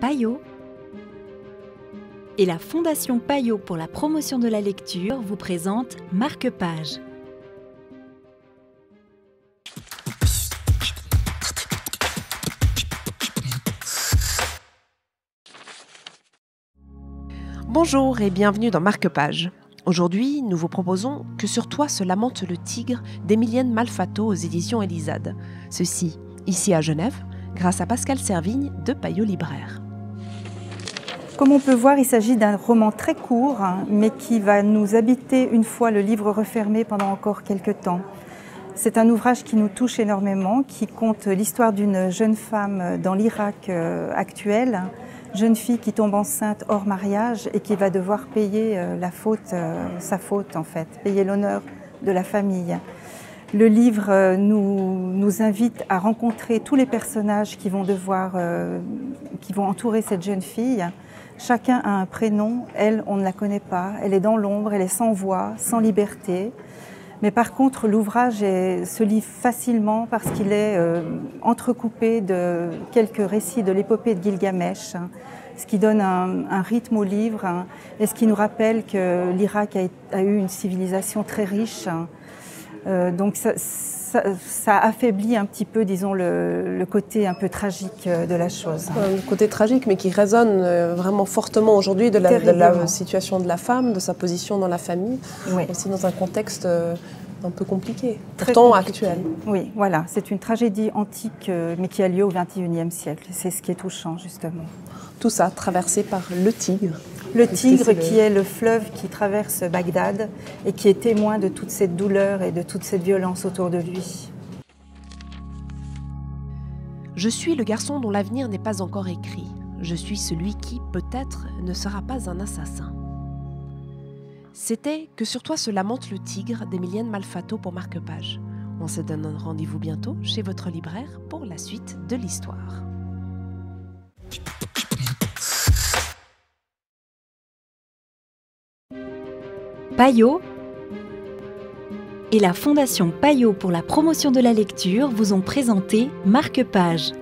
Payot et la Fondation Payot pour la promotion de la lecture vous présente Marque-Page. Bonjour et bienvenue dans Marque-Page. Aujourd'hui, nous vous proposons Que sur toi se lamente le tigre d'Emilienne Malfato aux éditions Elisade. Ceci, ici à Genève, grâce à Pascal Servigne de Payot Libraire. Comme on peut voir, il s'agit d'un roman très court, hein, mais qui va nous habiter une fois le livre refermé pendant encore quelques temps. C'est un ouvrage qui nous touche énormément, qui compte l'histoire d'une jeune femme dans l'Irak euh, actuel, jeune fille qui tombe enceinte hors mariage et qui va devoir payer euh, la faute, euh, sa faute en fait, payer l'honneur de la famille. Le livre euh, nous, invite à rencontrer tous les personnages qui vont devoir, qui vont entourer cette jeune fille. Chacun a un prénom, elle, on ne la connaît pas, elle est dans l'ombre, elle est sans voix, sans liberté. Mais par contre, l'ouvrage se lit facilement parce qu'il est euh, entrecoupé de quelques récits de l'épopée de Gilgamesh, hein, ce qui donne un, rythme au livre hein, et ce qui nous rappelle que l'Irak a, eu une civilisation très riche. Hein. Euh, donc ça, ça, affaiblit un petit peu, disons, le, côté un peu tragique euh, de la chose. Le côté tragique, mais qui résonne vraiment fortement aujourd'hui de, la situation de la femme, de sa position dans la famille, aussi dans un contexte un peu compliqué, pourtant actuel. Oui, voilà, c'est une tragédie antique, euh, mais qui a lieu au XXIe siècle. C'est ce qui est touchant, justement. Tout ça traversé par le Tigre. Le Tigre, qui est le fleuve qui traverse Bagdad et qui est témoin de toute cette douleur et de toute cette violence autour de lui. Je suis le garçon dont l'avenir n'est pas encore écrit. Je suis celui qui, peut-être, ne sera pas un assassin. C'était Que sur toi se lamente le tigre d'Emilienne Malfato pour Marque-Page. On se donne un rendez-vous bientôt chez votre libraire pour la suite de l'histoire. Payot et la Fondation Payot pour la promotion de la lecture vous ont présenté Marque-Page.